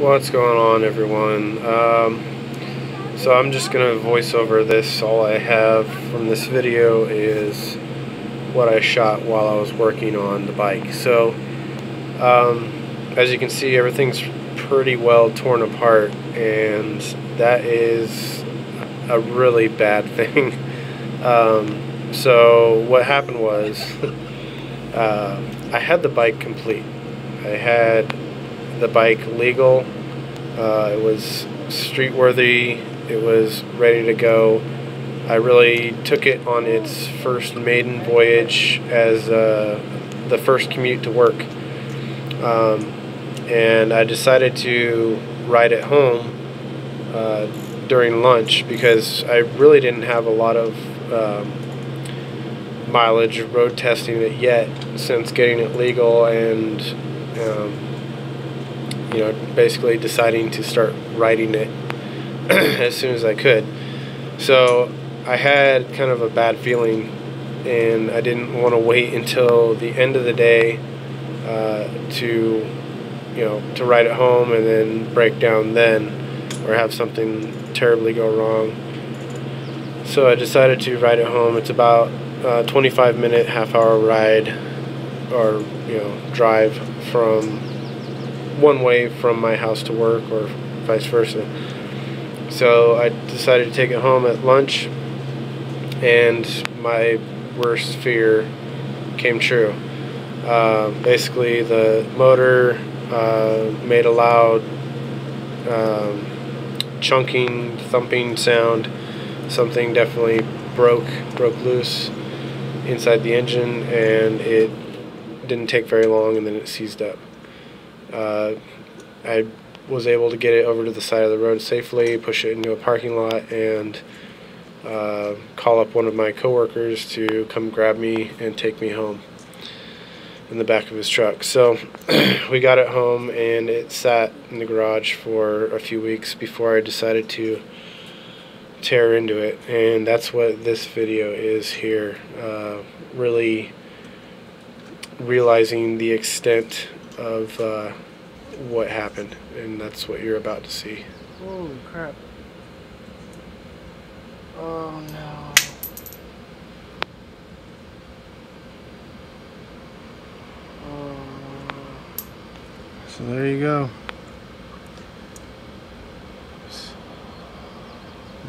What's going on, everyone? Um, so I'm just going to voice over this. All I have from this video is what I shot while I was working on the bike. So, um, as you can see, everything's pretty well torn apart, and that is a really bad thing. um, so, what happened was, uh, I had the bike complete. I had the bike legal. Uh, it was street worthy. It was ready to go. I really took it on its first maiden voyage as uh, the first commute to work. Um, and I decided to ride it home uh, during lunch because I really didn't have a lot of um, mileage road testing it yet since getting it legal and um, you know, basically deciding to start writing it as soon as I could. So I had kind of a bad feeling, and I didn't want to wait until the end of the day uh, to, you know, to write it home and then break down then, or have something terribly go wrong. So I decided to ride it home. It's about a 25 minute, half hour ride, or you know, drive from one way from my house to work or vice versa. So I decided to take it home at lunch, and my worst fear came true. Uh, basically, the motor uh, made a loud um, chunking, thumping sound. Something definitely broke, broke loose inside the engine, and it didn't take very long, and then it seized up. Uh, I was able to get it over to the side of the road safely, push it into a parking lot, and uh, call up one of my coworkers to come grab me and take me home in the back of his truck. So we got it home, and it sat in the garage for a few weeks before I decided to tear into it, and that's what this video is here. Uh, really realizing the extent of uh, what happened, and that's what you're about to see. Holy crap. Oh no. Oh. So there you go.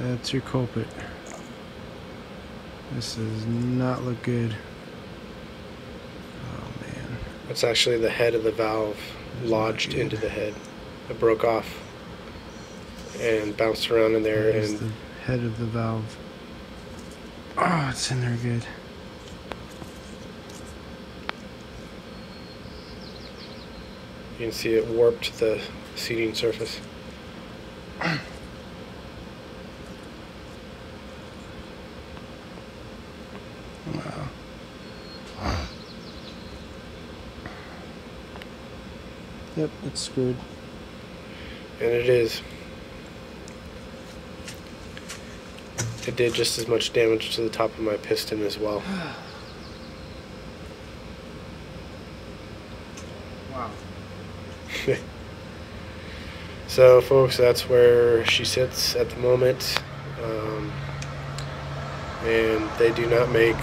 That's your culprit. This does not look good. That's actually the head of the valve lodged into the head. It broke off and bounced around in there. and the head of the valve. Oh, it's in there good. You can see it warped the seating surface. Yep, it's screwed. And it is. It did just as much damage to the top of my piston as well. wow. so, folks, that's where she sits at the moment. Um, and they do not make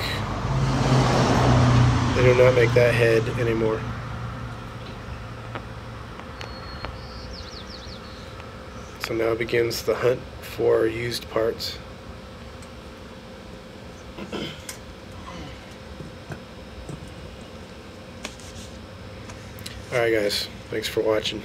they do not make that head anymore. So now begins the hunt for used parts. Alright guys, thanks for watching.